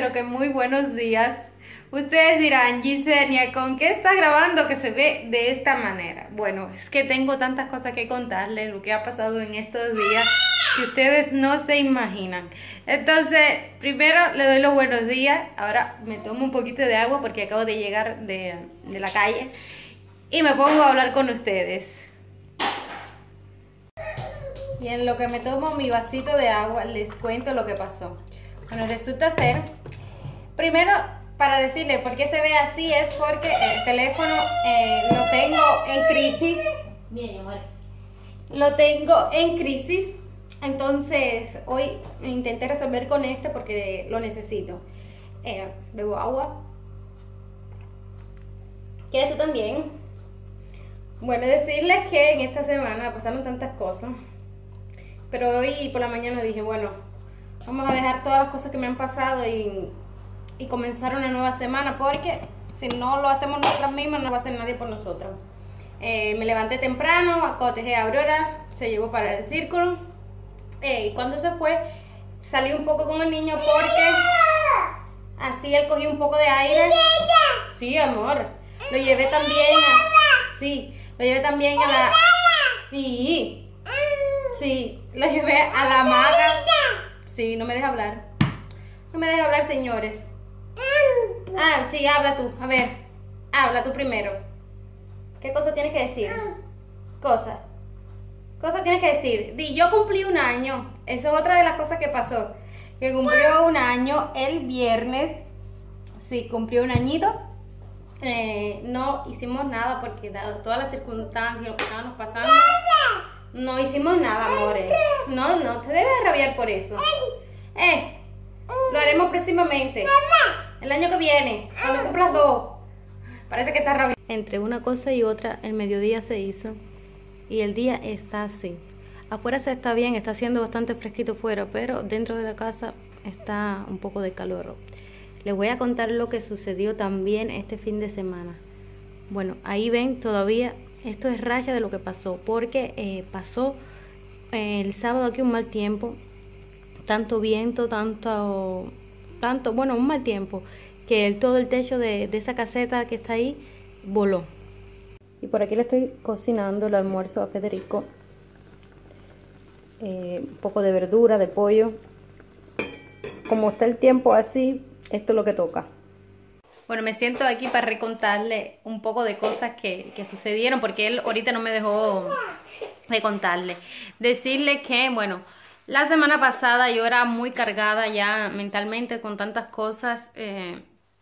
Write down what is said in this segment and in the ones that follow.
pero que muy buenos días. Ustedes dirán, Gisenia, ¿con qué está grabando que se ve de esta manera? Bueno, es que tengo tantas cosas que contarles, lo que ha pasado en estos días, que ustedes no se imaginan. Entonces, primero le doy los buenos días. Ahora me tomo un poquito de agua porque acabo de llegar de, de la calle. Y me pongo a hablar con ustedes. Y en lo que me tomo mi vasito de agua, les cuento lo que pasó. Bueno, resulta ser, primero, para decirle por qué se ve así, es porque el teléfono eh, lo tengo en crisis. Bien, amor. Lo tengo en crisis, entonces hoy intenté resolver con este porque lo necesito. Eh, bebo agua. ¿Quieres tú también? Bueno, decirles que en esta semana pasaron tantas cosas. Pero hoy por la mañana dije, bueno, vamos a dejar todas las cosas que me han pasado y, y comenzar una nueva semana porque si no lo hacemos nosotras mismas no va a hacer nadie por nosotros. Eh, me levanté temprano, acotejé a Aurora, se llevó para el círculo eh, y cuando se fue salí un poco con el niño porque así él cogió un poco de aire. Sí, amor. Lo llevé también a... Sí, lo llevé también a la... Sí. Sí, lo llevé a la maga. Sí, no me deja hablar. No me deja hablar, señores. Ah, sí, habla tú. A ver, habla tú primero. ¿Qué cosa tienes que decir? Cosa. Cosa tienes que decir. Di, yo cumplí un año. Esa es otra de las cosas que pasó. Que cumplió un año el viernes. Sí, cumplió un añito. Eh, no hicimos nada porque dado todas las circunstancias, lo que estábamos pasando, no hicimos nada, amores. No, no, te debes rabiar por eso. Eh, lo haremos próximamente. El año que viene, cuando cumplas dos. Parece que está rabiando. Entre una cosa y otra, el mediodía se hizo y el día está así. Afuera se está bien, está haciendo bastante fresquito fuera, pero dentro de la casa está un poco de calor. Les voy a contar lo que sucedió también este fin de semana. Bueno, ahí ven todavía, esto es raya de lo que pasó, porque eh, pasó eh, el sábado aquí un mal tiempo, tanto viento, tanto, tanto, bueno, un mal tiempo, que todo el techo de, de esa caseta que está ahí voló. Y por aquí le estoy cocinando el almuerzo a Federico. Eh, un poco de verdura, de pollo. Como está el tiempo así, esto es lo que toca. Bueno, me siento aquí para recontarle un poco de cosas que, que sucedieron, porque él ahorita no me dejó de contarle. Decirle que, bueno, la semana pasada yo era muy cargada ya mentalmente con tantas cosas eh,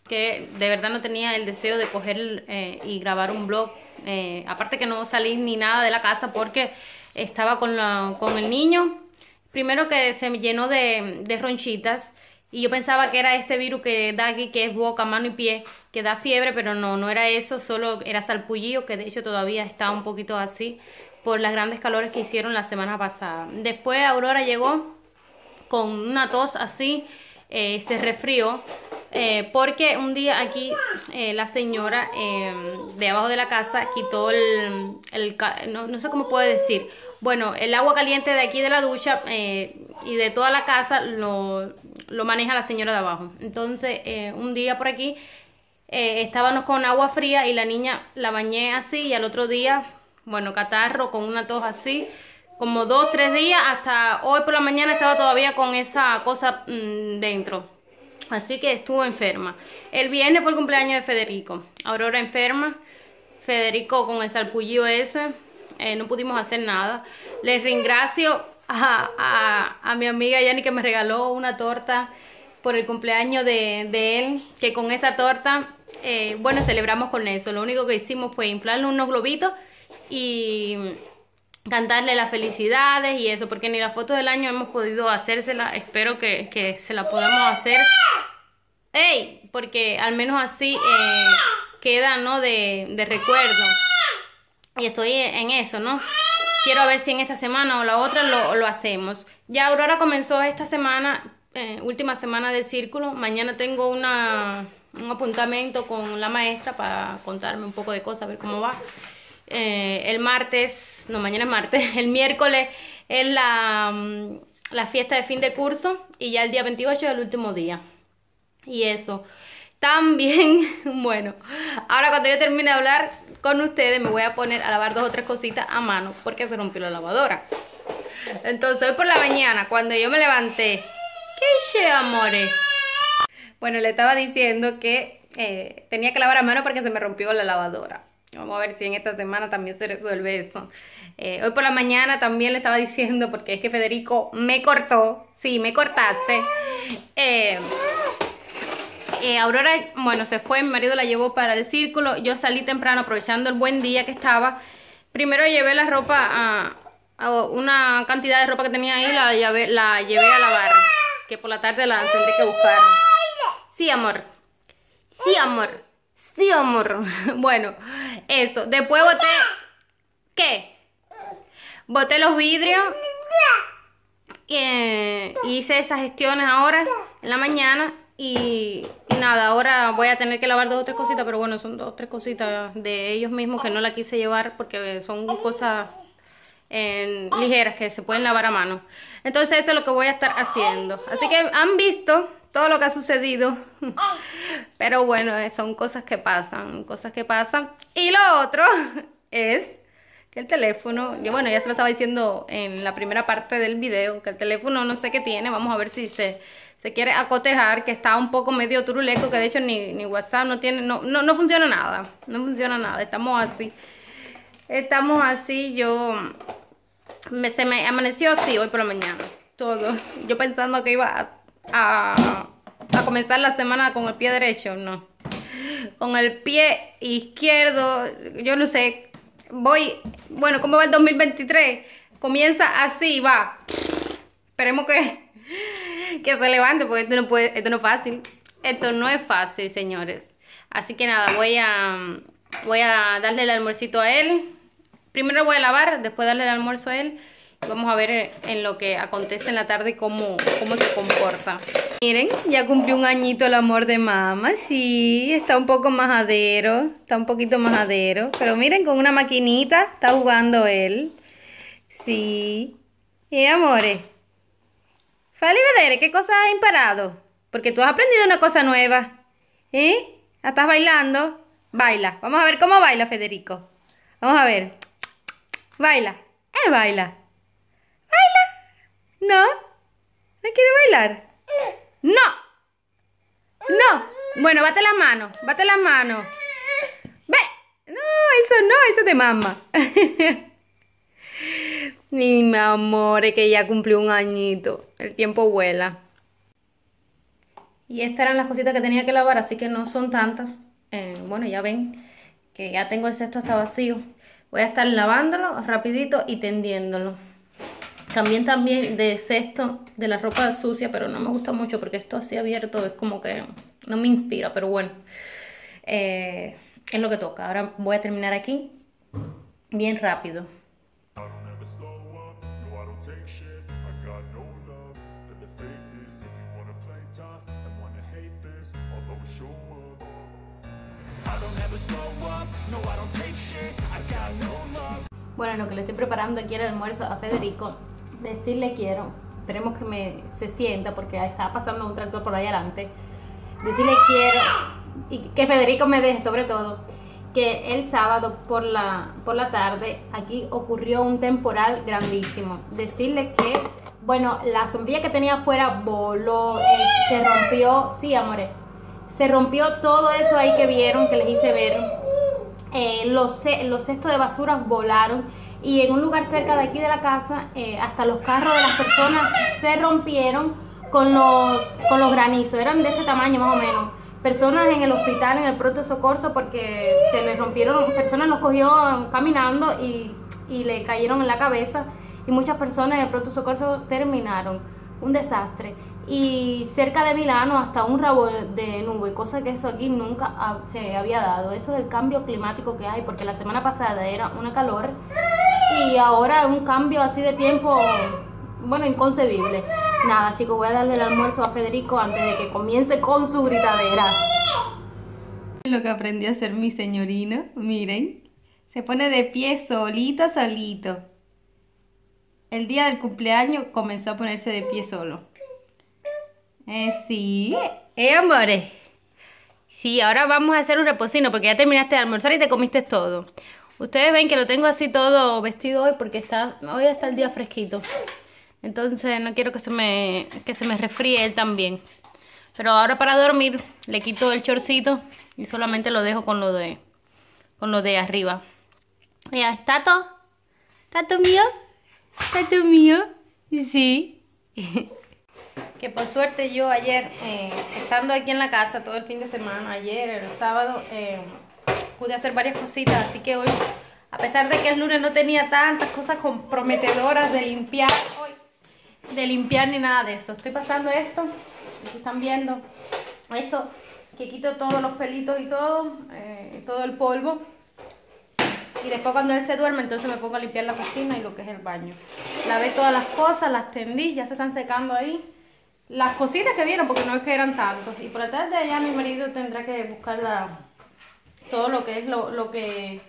que de verdad no tenía el deseo de coger eh, y grabar un blog. Eh, aparte que no salí ni nada de la casa porque estaba con, la, con el niño. Primero que se me llenó de, de ronchitas y yo pensaba que era ese virus que da aquí, que es boca, mano y pie, que da fiebre, pero no, no era eso, solo era salpullío, que de hecho todavía está un poquito así por las grandes calores que hicieron la semana pasada. Después Aurora llegó con una tos así, eh, se resfrió, eh, porque un día aquí eh, la señora eh, de abajo de la casa quitó el, el no, no, sé cómo puede decir, bueno, el agua caliente de aquí de la ducha y de toda la casa lo, lo, maneja la señora de abajo. Entonces, un día por aquí estábamos con agua fría y la niña la bañé así y al otro día, bueno, catarro con una tos así como dos, tres días, hasta hoy por la mañana estaba todavía con esa cosa mmm, dentro. Así que estuvo enferma. El viernes fue el cumpleaños de Federico. Aurora enferma. Federico con el salpullido ese. Eh, no pudimos hacer nada. Les ringracio a, a, a, mi amiga Yani que me regaló una torta por el cumpleaños de, de él. Que con esa torta, eh, bueno, celebramos con eso. Lo único que hicimos fue inflarle unos globitos y cantarle las felicidades y eso, porque ni la foto del año hemos podido hacérsela, espero que, que se la podamos hacer. ¡Ey! Porque al menos así eh, queda, ¿no? De, de recuerdo. Y estoy en eso, ¿no? Quiero ver si en esta semana o la otra lo, hacemos. Ya Aurora comenzó esta semana, eh, última semana del círculo. Mañana tengo una, un apuntamiento con la maestra para contarme un poco de cosas, a ver cómo va. Eh, el martes, no, mañana es martes, el miércoles es la, la, fiesta de fin de curso y ya el día 28 es el último día. Y eso. También, bueno, ahora cuando yo termine de hablar con ustedes me voy a poner a lavar dos o tres cositas a mano porque se rompió la lavadora. Entonces hoy por la mañana, cuando yo me levanté, ¿qué hice, amores? Bueno, le estaba diciendo que eh, tenía que lavar a mano porque se me rompió la lavadora. Vamos a ver si en esta semana también se resuelve eso. Eh, hoy por la mañana también le estaba diciendo, porque es que Federico me cortó. Sí, me cortaste. Eh, eh, Aurora, bueno, se fue, mi marido la llevó para el círculo, yo salí temprano aprovechando el buen día que estaba. Primero llevé la ropa a, una cantidad de ropa que tenía ahí, la, llevé, la llevé a lavar, que por la tarde la tendré que buscar. Sí, amor. Sí, amor. Sí, amor. Bueno, eso. Después boté... ¿Qué? Boté los vidrios. Eh, hice esas gestiones ahora, en la mañana. Y, nada, ahora voy a tener que lavar dos o tres cositas, pero bueno, son dos o tres cositas de ellos mismos que no la quise llevar porque son cosas ligeras que se pueden lavar a mano. Entonces eso es lo que voy a estar haciendo. Así que han visto todo lo que ha sucedido. Pero bueno, eh, son cosas que pasan, cosas que pasan. Y lo otro es que el teléfono, yo bueno, ya se lo estaba diciendo en la primera parte del video, que el teléfono no sé qué tiene, vamos a ver si se se quiere acotejar, que está un poco medio turuleco, que de hecho ni, ni WhatsApp no tiene, no, no, no funciona nada, no funciona nada, estamos así, estamos así, yo, me, se me amaneció así hoy por la mañana, todo, yo pensando que iba a, a, comenzar la semana con el pie derecho, no, con el pie izquierdo, yo no sé, voy, bueno, ¿cómo va el 2023? Comienza así, va, esperemos que que se levante, porque esto no, puede, esto no es fácil. Esto no es fácil, señores. Así que nada, voy a, voy a darle el almuercito a él. Primero voy a lavar, después darle el almuerzo a él. Vamos a ver en lo que acontece en la tarde cómo, cómo se comporta. Miren, ya cumplió un añito el amor de mamá. Sí, está un poco majadero. Está un poquito majadero. Pero miren, con una maquinita está jugando él. Sí. Y amores. Fali Vedere, ¿qué cosas has imparado? Porque tú has aprendido una cosa nueva. ¿Eh? ¿Estás bailando? Baila. Vamos a ver cómo baila Federico. Vamos a ver. Baila. Eh, baila. ¿Baila? ¿No? ¿No quiere bailar? ¡No! ¡No! Bueno, bate las manos. Bate las manos. ¡Ve! No, eso no, eso de mamá. Mi amor, es que ya cumplió un añito. El tiempo vuela. Y estas eran las cositas que tenía que lavar, así que no son tantas. Eh, bueno, ya ven que ya tengo el cesto hasta vacío. Voy a estar lavándolo rapidito y tendiéndolo. También también de cesto de la ropa sucia, pero no me gusta mucho porque esto así abierto es como que no me inspira, pero bueno. Eh, es lo que toca. Ahora voy a terminar aquí bien rápido. Bueno, lo que le estoy preparando aquí el almuerzo a Federico, decirle quiero, esperemos que me se sienta porque está pasando un tractor por ahí adelante. Decirle quiero y que Federico me deje sobre todo que el sábado por la por la tarde aquí ocurrió un temporal grandísimo. Decirle que bueno, la sombrilla que tenía afuera voló, eh, se rompió, sí, amores se rompió todo eso ahí que vieron, que les hice ver. Eh, los, los cestos de basura volaron y en un lugar cerca de aquí de la casa, eh, hasta los carros de las personas se rompieron con los, con los granizos. Eran de este tamaño más o menos. Personas en el hospital, en el pronto socorro, porque se les rompieron, personas los cogió caminando y, y le cayeron en la cabeza. Y muchas personas en el pronto socorro terminaron. Un desastre y cerca de Milano hasta un rabo de nube, cosa que eso aquí nunca se había dado. Eso del cambio climático que hay, porque la semana pasada era una calor y ahora un cambio así de tiempo, bueno, inconcebible. Nada, chicos, voy a darle el almuerzo a Federico antes de que comience con su gritadera. Lo que aprendí a hacer mi señorina, miren, se pone de pie solito, solito. El día del cumpleaños comenzó a ponerse de pie solo. Eh, sí. Eh, amores. Sí, ahora vamos a hacer un reposino porque ya terminaste de almorzar y te comiste todo. Ustedes ven que lo tengo así todo vestido hoy porque está hoy está el día fresquito. Entonces no quiero que se me que se me resfríe él también. Pero ahora para dormir le quito el chorcito y solamente lo dejo con lo de con lo de arriba. Mira, ¿tato? ¿Tato mío? ¿Tato mío? Sí. que por suerte yo ayer, eh, estando aquí en la casa todo el fin de semana, ayer, el sábado, eh, pude hacer varias cositas, así que hoy, a pesar de que el lunes no tenía tantas cosas comprometedoras de limpiar, de limpiar ni nada de eso, estoy pasando esto, aquí están viendo, esto que quito todos los pelitos y todo, eh, todo el polvo, y después cuando él se duerme, entonces me pongo a limpiar la cocina y lo que es el baño. Lavé todas las cosas, las tendí, ya se están secando ahí. Las cositas que vieron, porque no es que eran tantos. Y por la tarde ya mi marido tendrá que buscar la, todo lo que es lo, lo que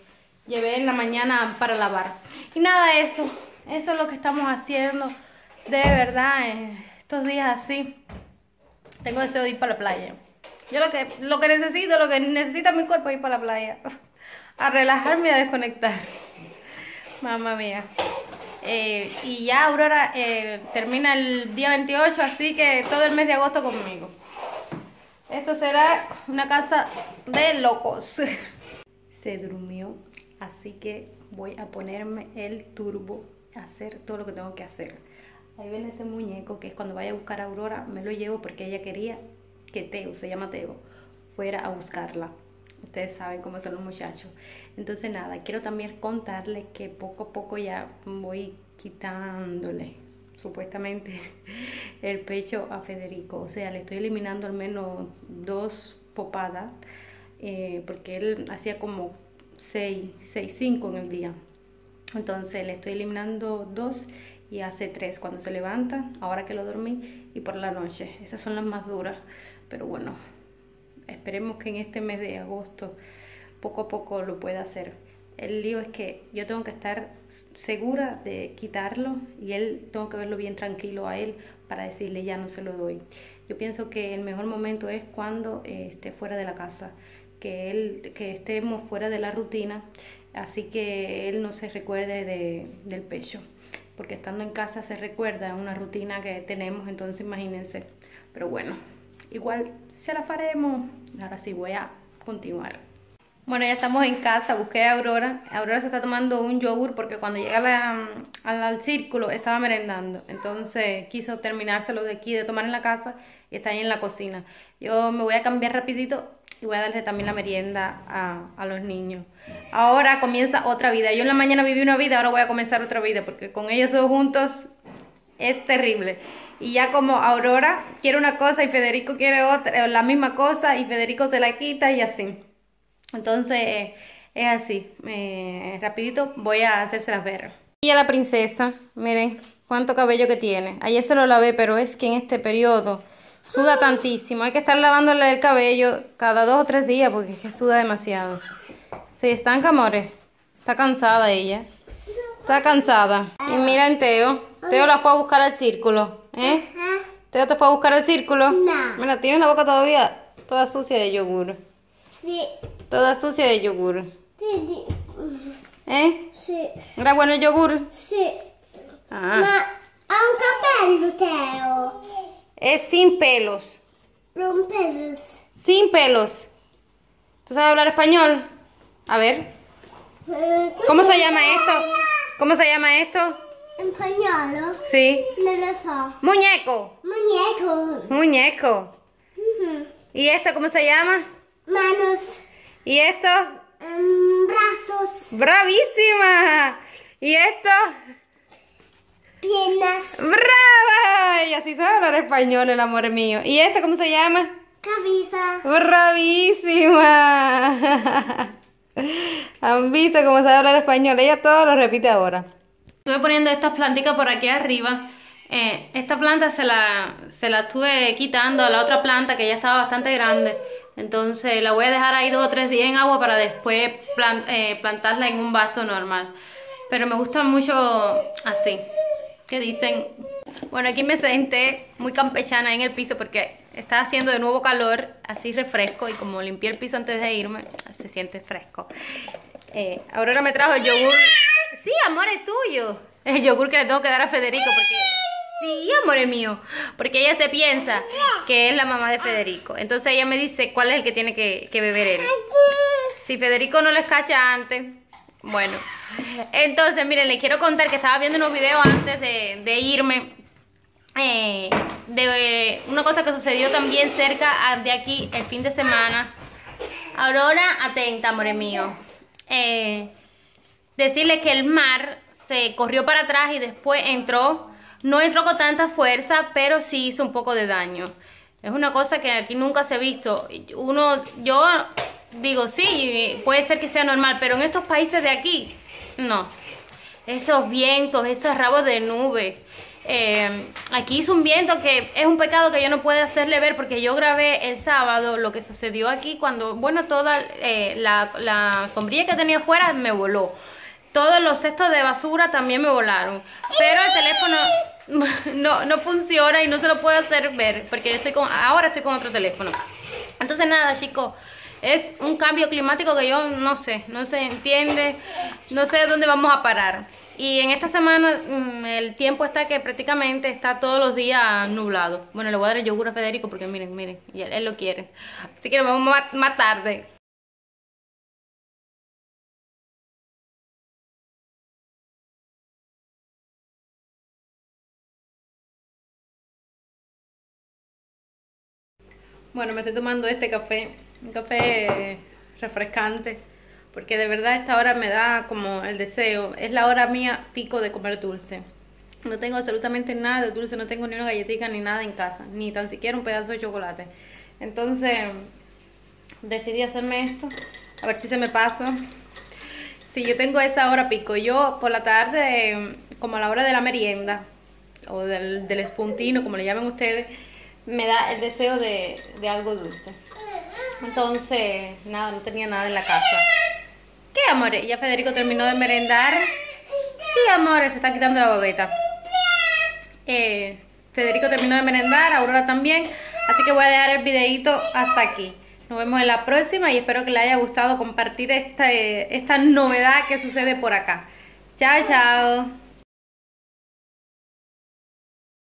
llevé en la mañana para lavar. Y nada, eso. Eso es lo que estamos haciendo. De verdad, estos días así, tengo deseo de ir para la playa. Yo lo que, lo que necesito, lo que necesita mi cuerpo es ir para la playa. A relajarme y a desconectar. Mamma mía. Eh, y ya Aurora eh, termina el día 28, así que todo el mes de agosto conmigo. Esto será una casa de locos. Se durmió, así que voy a ponerme el turbo, hacer todo lo que tengo que hacer. Ahí ven ese muñeco que es cuando vaya a buscar a Aurora, me lo llevo porque ella quería que Teo, se llama Teo, fuera a buscarla. Ustedes saben cómo son los muchachos. Entonces nada, quiero también contarles que poco a poco ya voy quitándole supuestamente el pecho a Federico. O sea, le estoy eliminando al menos dos popadas, eh, porque él hacía como 6, 6, 5 en el día. Entonces le estoy eliminando dos y hace tres cuando se levanta, ahora que lo dormí, y por la noche. Esas son las más duras, pero bueno, esperemos que en este mes de agosto poco a poco lo pueda hacer. El lío es que yo tengo que estar segura de quitarlo y él tengo que verlo bien tranquilo a él para decirle ya no se lo doy. Yo pienso que el mejor momento es cuando eh, esté fuera de la casa, que él que estemos fuera de la rutina, así que él no se recuerde de, del pecho, porque estando en casa se recuerda una rutina que tenemos, entonces imagínense. Pero bueno, igual se la faremos. Ahora sí voy a continuar. Bueno, ya estamos en casa, busqué a Aurora. Aurora se está tomando un yogur porque cuando llega al círculo estaba merendando. Entonces quiso terminárselo de aquí, de tomar en la casa y está ahí en la cocina. Yo me voy a cambiar rapidito y voy a darle también la merienda a, a los niños. Ahora comienza otra vida. Yo en la mañana viví una vida, ahora voy a comenzar otra vida porque con ellos dos juntos es terrible. Y ya como Aurora quiere una cosa y Federico quiere otra, la misma cosa y Federico se la quita y así. Entonces es así, rapidito voy a hacerse las ver. Y a la princesa, miren cuánto cabello que tiene. Ayer se lo lavé, pero es que en este periodo suda tantísimo. Hay que estar lavándole el cabello cada dos o tres días porque es que suda demasiado. Sí, están camores. Está cansada ella. Está cansada. Y miren Teo. Teo la fue a buscar al círculo. ¿Eh? Teo te fue a buscar al círculo. No. Mira, tiene la boca todavía toda sucia de yogur. Sí. Toda sucia de yogur. Sí. ¿Eh? Sí. ¿Era bueno el yogur? Sí. Ah. Ma ha un capello, Teo. Es sin pelos. Sin pelos. Sin pelos. ¿Tú sabes hablar español? A ver. Eh, ¿Cómo se llama esto? ¿Cómo se llama esto? Español. Sí. No lo sé. Muñeco. Muñeco. Muñeco. ¿Y esto cómo se llama? Manos. ¿Y esto? Um, brazos. ¡Bravísima! ¿Y esto? Piernas. ¡Brava! Y así sabe hablar español, el amor mío. ¿Y esto cómo se llama? Cabeza. ¡Bravísima! ¿Han visto cómo sabe hablar español? Ella todo lo repite ahora. Estuve poniendo estas plantitas por aquí arriba. Eh, esta planta se la, se la estuve quitando a la otra planta que ya estaba bastante grande. Entonces la voy a dejar ahí dos o tres días en agua para después eh, plantarla en un vaso normal. Pero me gusta mucho así. Que dicen, Bueno, aquí me senté muy campechana en el piso porque está haciendo de nuevo calor, así refresco y como limpié el piso antes de irme, se siente fresco. Eh, Aurora me trajo yogur. Sí, amor, es tuyo. El yogur que le tengo que dar a Federico porque... Sí, amor mío. Porque ella se piensa que es la mamá de Federico. Entonces ella me dice cuál es el que tiene que, beber él. Si Federico no les cacha antes, bueno. Entonces, miren, les quiero contar que estaba viendo unos videos antes de, irme eh, de una cosa que sucedió también cerca de aquí el fin de semana. Aurora, atenta, amor mío. Eh, decirle que el mar se corrió para atrás y después entró. No entró con tanta fuerza, pero sí hizo un poco de daño. Es una cosa que aquí nunca se ha visto. Uno, yo digo, sí, puede ser que sea normal, pero en estos países de aquí, no. Esos vientos, esos rabos de nube. Eh, aquí hizo un viento que es un pecado que yo no puedo hacerle ver porque yo grabé el sábado lo que sucedió aquí cuando, bueno, toda eh, la, la sombrilla que tenía afuera me voló. Todos los cestos de basura también me volaron. Pero el teléfono no, no funciona y no se lo puedo hacer ver porque yo estoy con, ahora estoy con otro teléfono. Entonces nada, chicos. Es un cambio climático que yo no sé, no se entiende, no sé dónde vamos a parar. Y en esta semana mm, el tiempo está que prácticamente está todos los días nublado. Bueno, le voy a dar el yogur a Federico porque miren, miren, él, él lo quiere. Así que nos vamos más tarde. Bueno, me estoy tomando este café, un café refrescante, porque de verdad esta hora me da como el deseo, es la hora mía pico de comer dulce. No tengo absolutamente nada de dulce, no tengo ni una galletita ni nada en casa, ni tan siquiera un pedazo de chocolate. Entonces decidí hacerme esto, a ver si se me pasa. Si yo tengo esa hora pico, yo por la tarde, como a la hora de la merienda, o del, del espuntino, como le llaman ustedes, me da el deseo de, de algo dulce. Entonces, nada, no tenía nada en la casa. ¿Qué, amores? Ya Federico terminó de merendar. Sí, amores, se está quitando la babeta. Eh, Federico terminó de merendar, Aurora también. Así que voy a dejar el videito hasta aquí. Nos vemos en la próxima y espero que les haya gustado compartir esta, esta novedad que sucede por acá. Chao, chao.